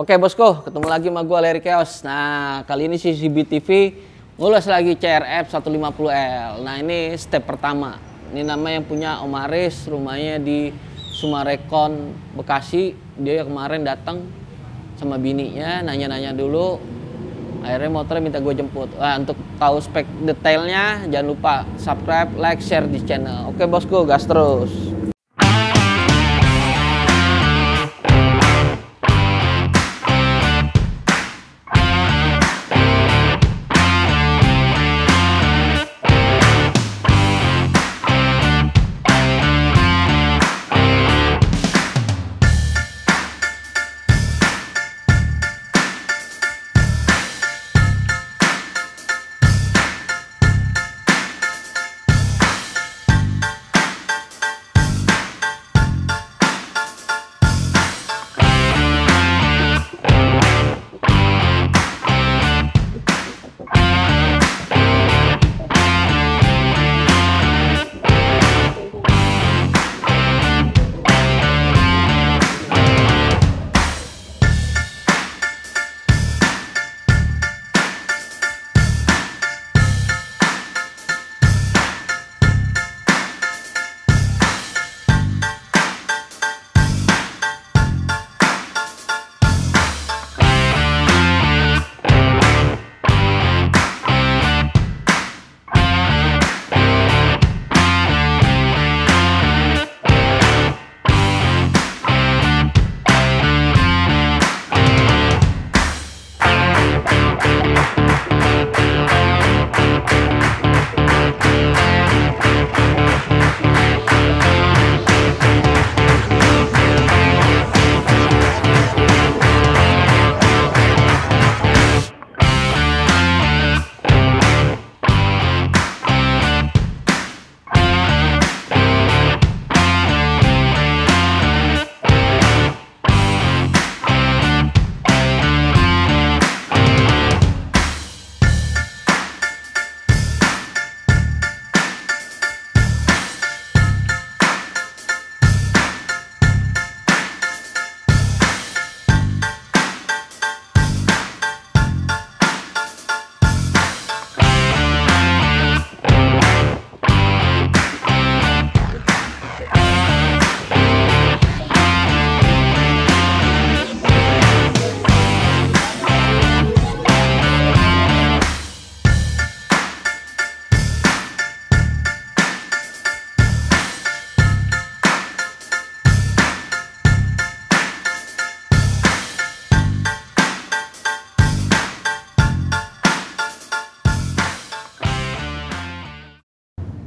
Oke bosku, ketemu lagi sama gue Larry Chaos. Nah, kali ini si CBTV ngulas lagi CRF 150L. Nah, ini step pertama. Ini nama yang punya Om Aris, rumahnya di Sumarekon, Bekasi. Dia kemarin datang sama bininya, nanya-nanya dulu. Akhirnya motornya minta gue jemput. Wah, untuk tahu spek detailnya, jangan lupa subscribe, like, share di channel. Oke bosku, gas terus.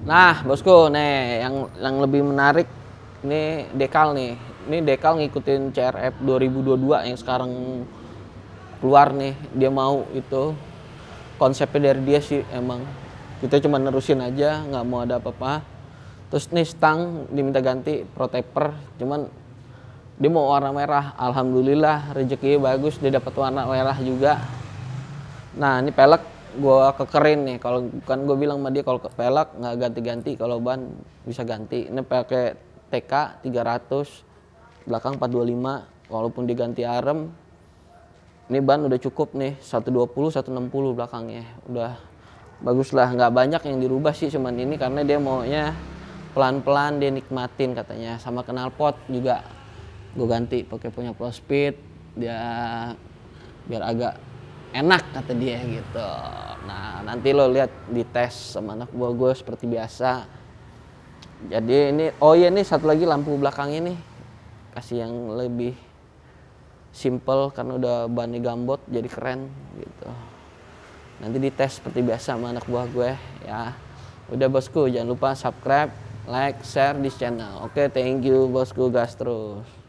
Nah, bosku, nih yang yang lebih menarik ini dekal nih. Ini dekal ngikutin CRF 2022 yang sekarang keluar nih. Dia mau itu konsepnya dari dia sih emang. Kita cuma nerusin aja, nggak mau ada apa-apa. Terus nih stang diminta ganti protector, cuman dia mau warna merah. Alhamdulillah rezekinya bagus, dia dapat warna merah juga. Nah, ini pelek gue kekerin nih. Kalau bukan gue bilang sama dia kalau ke pelak nggak ganti-ganti kalau ban bisa ganti. Ini pakai TK 300 belakang 425 walaupun diganti arem ini ban udah cukup nih. 120 160 belakangnya. Udah bagus lah. Nggak banyak yang dirubah sih cuman ini karena dia maunya pelan-pelan dia nikmatin katanya. Sama knalpot juga. Gue ganti pakai punya pro speed dia biar agak enak kata dia gitu. Nah nanti lo lihat di tes sama anak buah gue seperti biasa. Jadi ini oh iya ini satu lagi lampu belakang ini kasih yang lebih simple karena udah bannya gambot jadi keren gitu. Nanti di tes seperti biasa sama anak buah gue ya. Udah bosku jangan lupa subscribe, like, share di channel. Oke, thank you bosku gas terus.